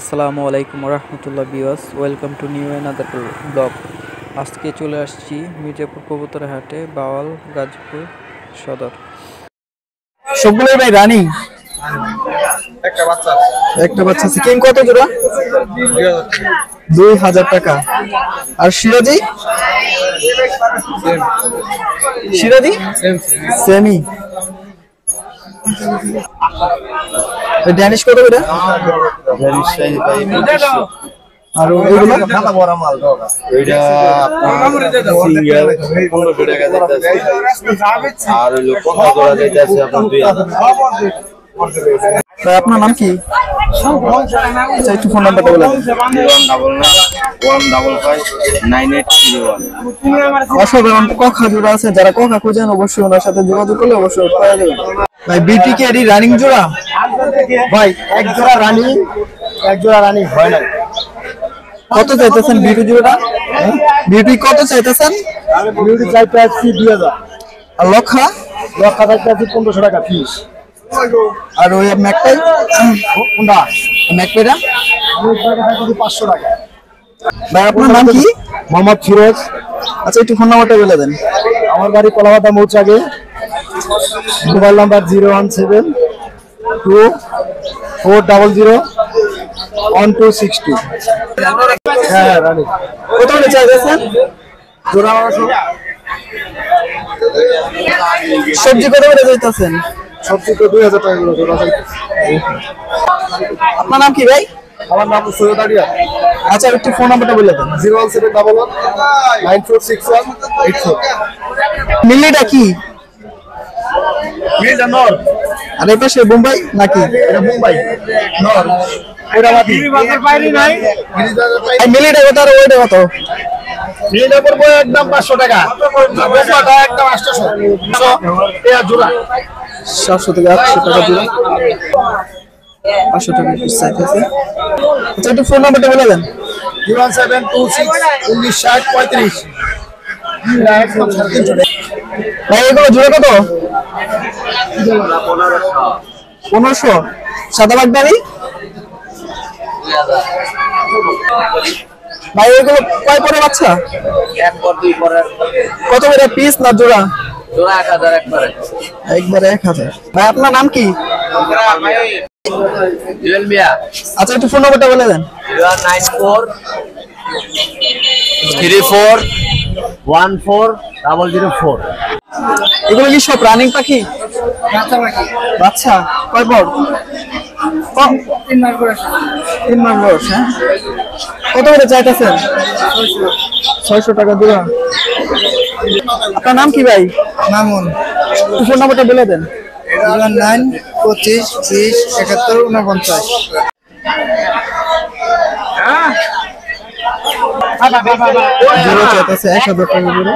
আসসালামু আলাইকুম রহমতুল্লাহ বিওয়াস welcome to new another blog. আজকে চলে আসছি মির্জাপুর কবুতর হাটে বাওয়াল গাজীপুর সদর। সবগুলোই ভাই রানি? একটা বাচ্চা একটা বাচ্চা আছে। কিং কত জোড়া? দুই হাজার টাকা। আর সিরাজি সিরাজি সেমি। ড্যানিশ কত করে? আর এইগুলো ওইটা সিঙ্গেল পনেরোশো টাকা যাইতেছে। আর কথা যাইতেছে আপনার দুই হাজার। ভাই, আপনার নাম কি? একটু ফোন নাম্বারটা বলে অসাধারণ কখা জোড়া আছে যারা কখা খুঁজেন অবশ্যই ওনার সাথে যোগাযোগ করলে অবশ্যই পাওয়া যাবে। ভাই বিটি কে রানিং জোড়া? ভাই এক জোড়া রানী এক জোড়া রানী হয় না কত চাইতেছেন বিউটি জোড়া বিউটি কত চাইতেছেন? বিউটি চাইতে আসছি দুই হাজার। আর লক্ষা? লক্ষা চাইতে আসছি পনেরোশো টাকা ফিস আর ওই ম্যাকটাই কোনটা? ম্যাকপেটা পাঁচশো টাকা ভাই আপনার নাম কি? মোহাম্মদ ফিরোজ। আচ্ছা একটু ফোন নাম্বারটা বলে দেন। আমার বাড়ি কলাবাদা মৌচাকে mobile number zero one seven two four double zero one two six two. হ্যাঁ রানী। কত করে চাইতেছেন জোড়া সবজি কত করে চাইতেছেন সবচেয়ে তো দুই হাজার টাকা আপনার নাম কি ভাই? আমার নাম সৈয়দ আরিয়া আচ্ছা একটু ফোন নাম্বারটা বলে দেন। Zero one seven double one nine four six one eight four. মিল্লিটা কি? মিলটা নর। আর এই পাশে বোম্বাই নাকি? এটা মুম্বাই নর। এটা নাই আর কত আর ওইটা কত? মিলটা পড়ব একদম পাঁচশো টাকা। একদম আটশোশো। এটা জোড়া। সাতশো থেকে আটশো টাকা জোড়া পাঁচশো টাকা পিস চাইতেছে আচ্ছা একটু ফোন নাম্বারটা বলে দেন। ওয়ান সেভেন টু সিক্স উনিশ ষাট পঁয়ত্রিশ। ভাই এগুলো জোড়া কত? পনেরোশো। সাদা বাগদারি ভাই এগুলো কয় পরে বাচ্চা কত করে পিস না জোড়া? একবারে। একবারে এক হাজার। ভাই আপনার নাম কি? আচ্ছা একটু ফোন নাম্বারটা বলে দেন। Nine four three four one four double zero four এগুলো কি সব রানিং পাখি? বাচ্চা কয় পর তিন মাস বয়স তিন মাস বয়স হ্যাঁ? কত করে চাইতেছেন? ছয়শো টাকা জোড়া। আপনার নাম কি ভাই? মামুন। ফোন নাম্বারটা বলে দেন। নাইন পঁচিশ ত্রিশ একাত্তর উনপঞ্চাশ এক হাজার টাকা জোড়া